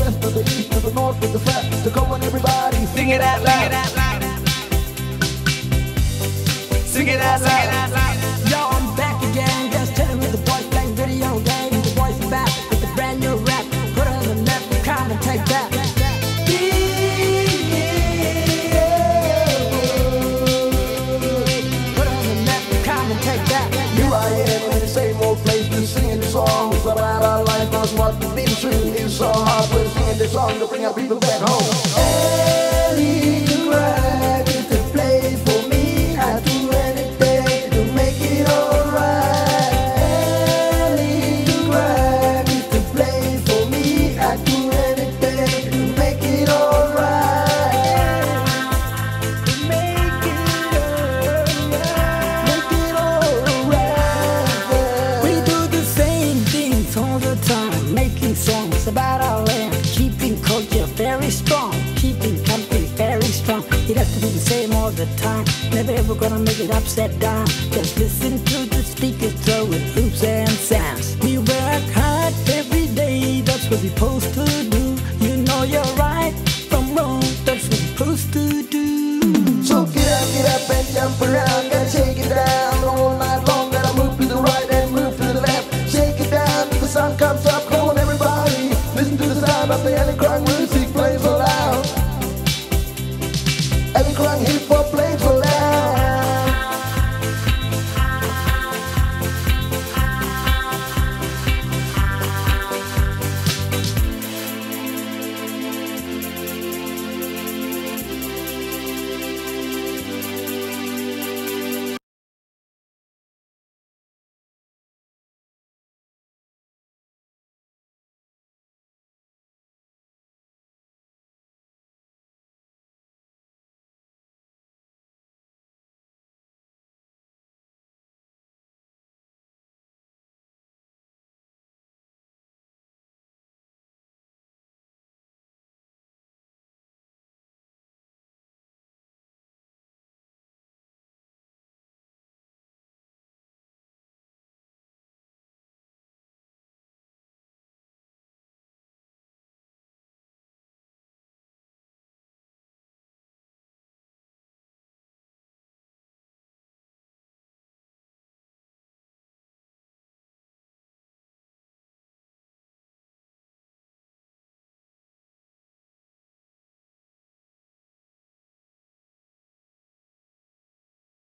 west to the east to the north to the south. to come on, everybody, Sing it out loud. Sing it out loud. Yo, cause what we've been through is so hard. We're singing this song to bring our people back home. Ellie Grab about our land, keeping culture very strong, keeping country very strong. It has to be the same all the time, never ever gonna make it upside down. Just listen to the speakers throwing hoops and sounds. We work hard every day, that's what we're supposed to time I play any crying with you.